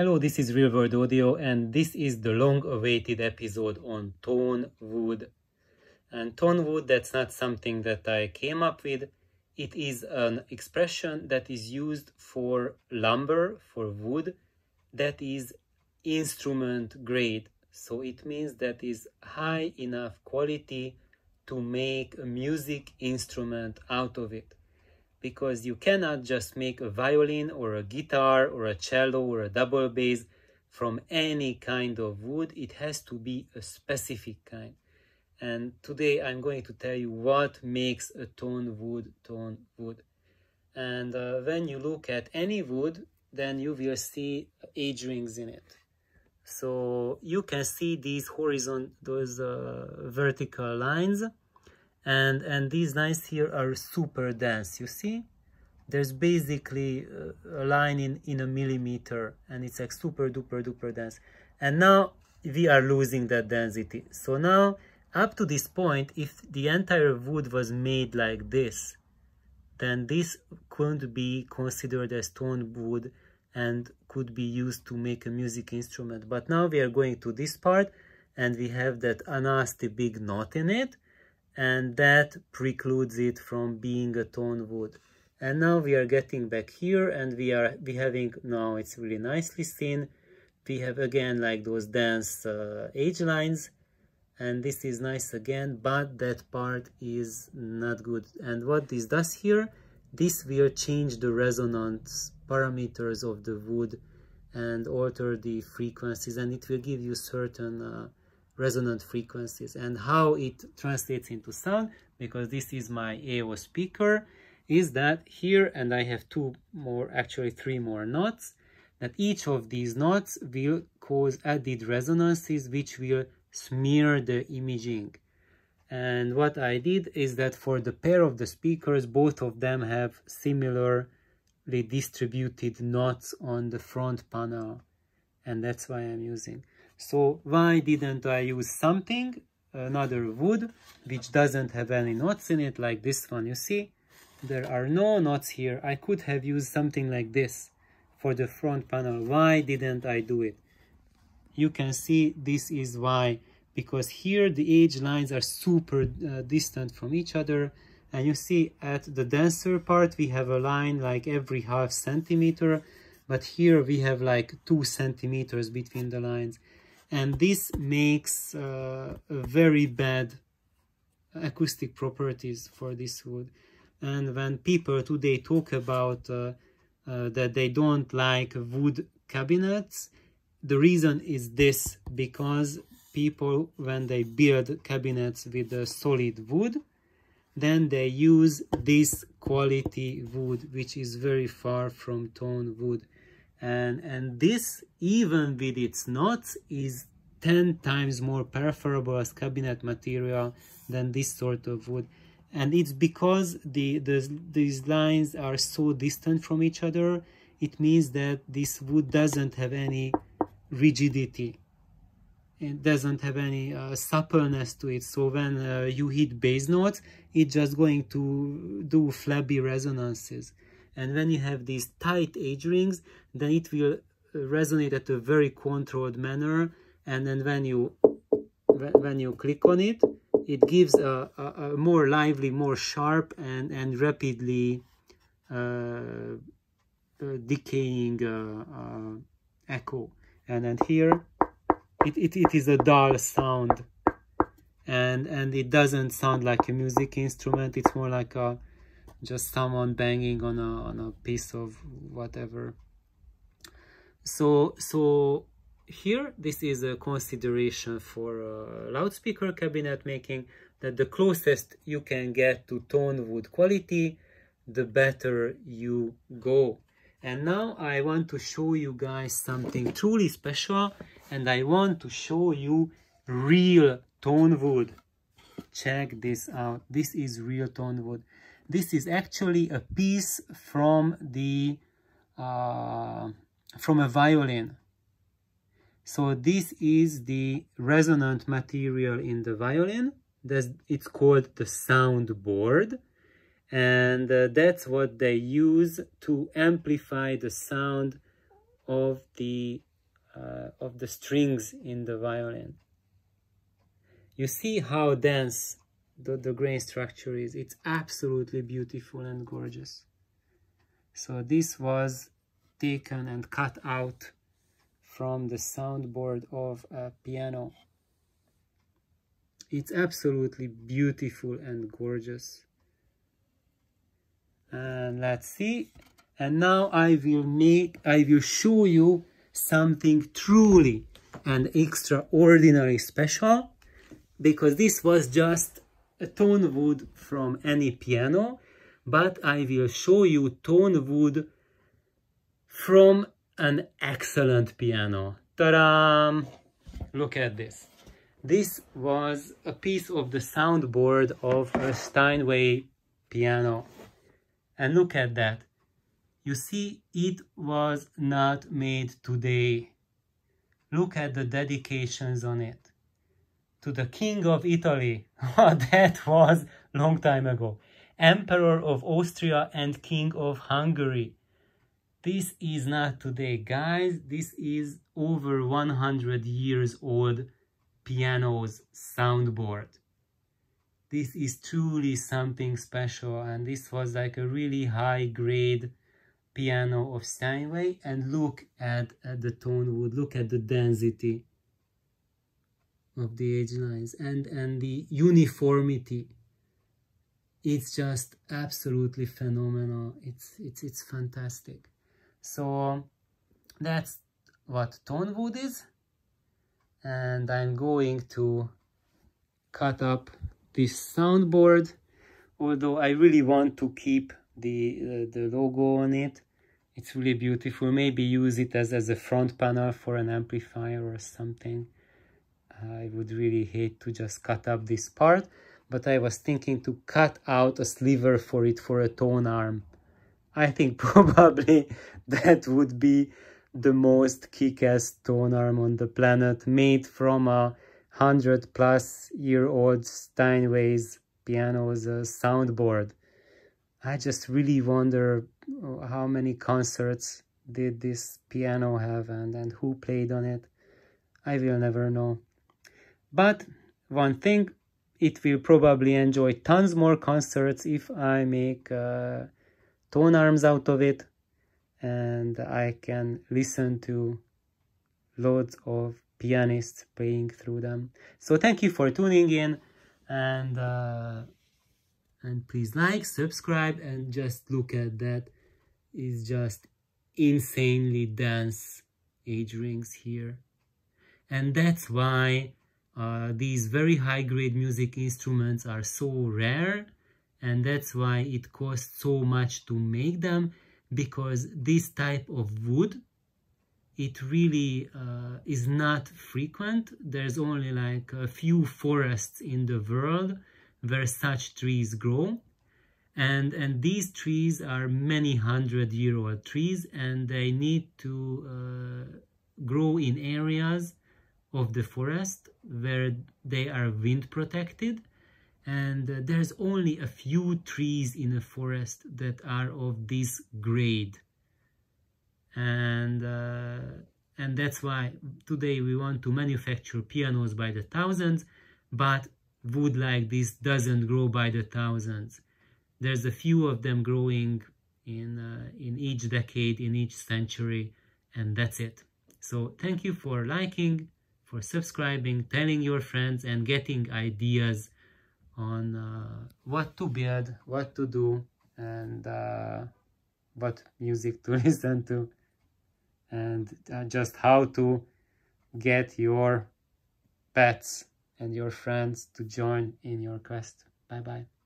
Hello, this is Real World Audio and this is the long-awaited episode on tone wood. And tone wood, that's not something that I came up with. It is an expression that is used for lumber, for wood, that is instrument grade. So it means that is high enough quality to make a music instrument out of it because you cannot just make a violin or a guitar or a cello or a double bass from any kind of wood. It has to be a specific kind. And today I'm going to tell you what makes a tone wood tone wood. And uh, when you look at any wood, then you will see age rings in it. So you can see these horizontal, those uh, vertical lines and and these lines here are super dense you see? There's basically uh, a line in in a millimeter and it's like super duper duper dense. And now we are losing that density. So now up to this point if the entire wood was made like this then this couldn't be considered as tone wood and could be used to make a music instrument. But now we are going to this part and we have that nasty big knot in it and that precludes it from being a tone wood. And now we are getting back here and we are we having now it's really nicely seen. We have again like those dense uh, age lines and this is nice again but that part is not good. And what this does here this will change the resonance parameters of the wood and alter the frequencies and it will give you certain uh, resonant frequencies and how it translates into sound because this is my AO speaker is that here and I have two more actually three more knots that each of these knots will cause added resonances which will smear the imaging. And what I did is that for the pair of the speakers both of them have similarly distributed knots on the front panel and that's why I'm using so why didn't I use something, another wood, which doesn't have any knots in it, like this one, you see? There are no knots here. I could have used something like this for the front panel. Why didn't I do it? You can see this is why. Because here the age lines are super uh, distant from each other. And you see at the denser part, we have a line like every half centimeter. But here we have like two centimeters between the lines and this makes uh, very bad acoustic properties for this wood. And when people today talk about uh, uh, that they don't like wood cabinets the reason is this because people when they build cabinets with a solid wood then they use this quality wood which is very far from tone wood and and this even with its knots is 10 times more preferable as cabinet material than this sort of wood. And it's because the, the these lines are so distant from each other it means that this wood doesn't have any rigidity. It doesn't have any uh, suppleness to it. So when uh, you hit bass notes it's just going to do flabby resonances and when you have these tight age rings then it will resonate at a very controlled manner. And then when you when you click on it it gives a, a, a more lively more sharp and and rapidly uh, uh, decaying uh, uh echo. And then here it, it, it is a dull sound. And and it doesn't sound like a music instrument. It's more like a just someone banging on a on a piece of whatever. So so here this is a consideration for loudspeaker cabinet making that the closest you can get to tone wood quality the better you go. And now I want to show you guys something truly special and I want to show you real tone wood. Check this out. This is real tone wood this is actually a piece from the uh, from a violin. So this is the resonant material in the violin. That's, it's called the soundboard. And uh, that's what they use to amplify the sound of the uh, of the strings in the violin. You see how dense the, the grain structure is. It's absolutely beautiful and gorgeous. So this was taken and cut out from the soundboard of a piano. It's absolutely beautiful and gorgeous. And let's see. And now I will make, I will show you something truly and extraordinary special because this was just tone wood from any piano but I will show you tone wood from an excellent piano. Ta-da! Look at this. This was a piece of the soundboard of a Steinway piano. And look at that. You see, it was not made today. Look at the dedications on it. To the King of Italy. Oh, that was long time ago. Emperor of Austria and King of Hungary. This is not today, guys. This is over 100 years old piano's soundboard. This is truly something special and this was like a really high grade piano of Steinway and look at, at the tone wood, look at the density of the edge lines and, and the uniformity it's just absolutely phenomenal. It's it's it's fantastic. So that's what tone wood is. And i'm going to cut up this soundboard although i really want to keep the uh, the logo on it. It's really beautiful. Maybe use it as as a front panel for an amplifier or something i would really hate to just cut up this part but I was thinking to cut out a sliver for it for a tone arm. I think probably that would be the most kick-ass tone arm on the planet, made from a hundred plus year old Steinway's piano's uh, soundboard. I just really wonder uh, how many concerts did this piano have and, and who played on it. I will never know. But one thing it will probably enjoy tons more concerts if I make uh, tone arms out of it and I can listen to loads of pianists playing through them. So thank you for tuning in and uh, and please like, subscribe and just look at that. It's just insanely dense age rings here. And that's why uh, these very high-grade music instruments are so rare and that's why it costs so much to make them because this type of wood it really uh, is not frequent. There's only like a few forests in the world where such trees grow. And and these trees are many hundred year old trees and they need to uh, grow in areas of the forest where they are wind protected. And uh, there's only a few trees in a forest that are of this grade. And uh, and that's why today we want to manufacture pianos by the thousands but wood like this doesn't grow by the thousands. There's a few of them growing in uh, in each decade in each century and that's it. So thank you for liking for subscribing, telling your friends and getting ideas on uh, what to build, what to do and uh, what music to listen to and uh, just how to get your pets and your friends to join in your quest. Bye bye.